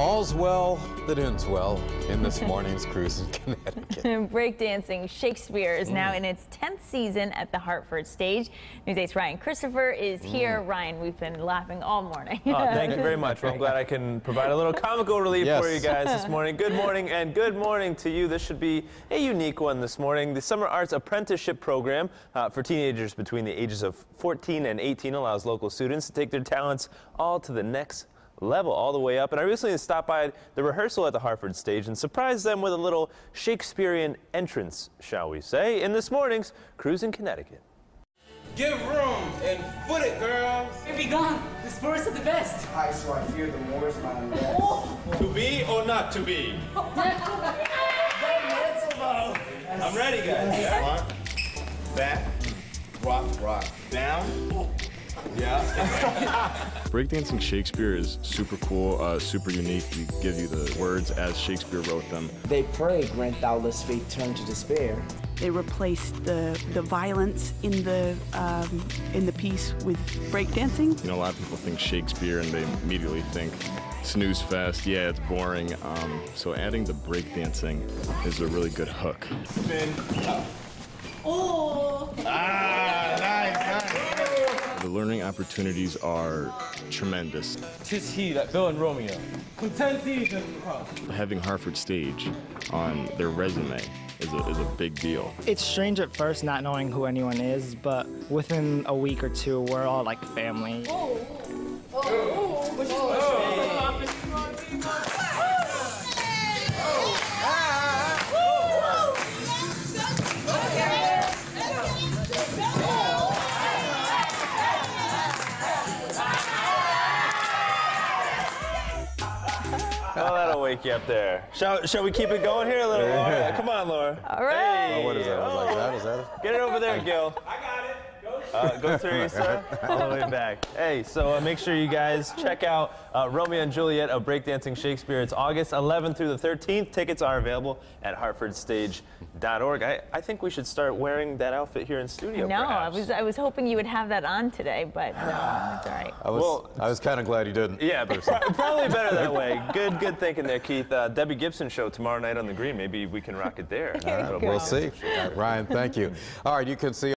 All's well that ends well in this morning's Cruisin' Connecticut. Breakdancing Shakespeare is now in its 10th season at the Hartford stage. News 8's Ryan Kristafer is here. Ryan, we've been laughing all morning. Oh, thank you very much. Well, I'm glad I can provide a little comical relief Yes. for you guys this morning. Good morning and good morning to you. This should be a unique one this morning. The Summer Arts Apprenticeship Program uh, for teenagers between the ages of 14 and 18 allows local students to take their talents all to the next level, all the way up. And I recently stopped by the rehearsal at the Hartford stage and surprised them with a little Shakespearean entrance, shall we say, in this morning's Cruisin' Connecticut. Give room and foot it, girls. Be gone. The spirits are the best. I so I fear the Moors, my unrest. Oh. To be or not to be? I'm ready, guys. Front, back, rock, rock, down. Yeah. Breakdancing Shakespeare is super cool, uh, super unique. We give you the words as Shakespeare wrote them. They pray, grant thou lest faith turn to despair. They replaced the the violence in the um, in the piece with breakdancing. You know, a lot of people think Shakespeare and they immediately think snooze fest. Yeah, it's boring. Um, so adding the breakdancing is a really good hook. Spin. Oh. Ah, opportunities are tremendous. Tis he that villain Romeo. Content thee, Having Hartford Stage on their resume is a, is a big deal. It's strange at first not knowing who anyone is, but within a week or two, we're all like family. Oh, Oh, that'll wake you up there. Shall, shall we keep it going here a little, Laura? Come on, Laura. All right. Hey. Oh, what is that? Was like that? Is that? Get it over there, Gil. I got it. Uh, go Teresa, all the way back. Hey, so uh, make sure you guys check out uh, Romeo and Juliet of Breakdancing Shakespeare. It's August 11th through the 13th. Tickets are available at hartfordstage.org. I, I think we should start wearing that outfit here in studio. No, I was I was hoping you would have that on today, but no, it's all right. I was, Well- I was kind of glad you didn't. Yeah, but probably better that way. Good, good thinking there, Keith. Uh, Debbie Gibson show tomorrow night on the green. Maybe we can rock it there. All right, we'll see. All right, Ryan, thank you. All right, you can see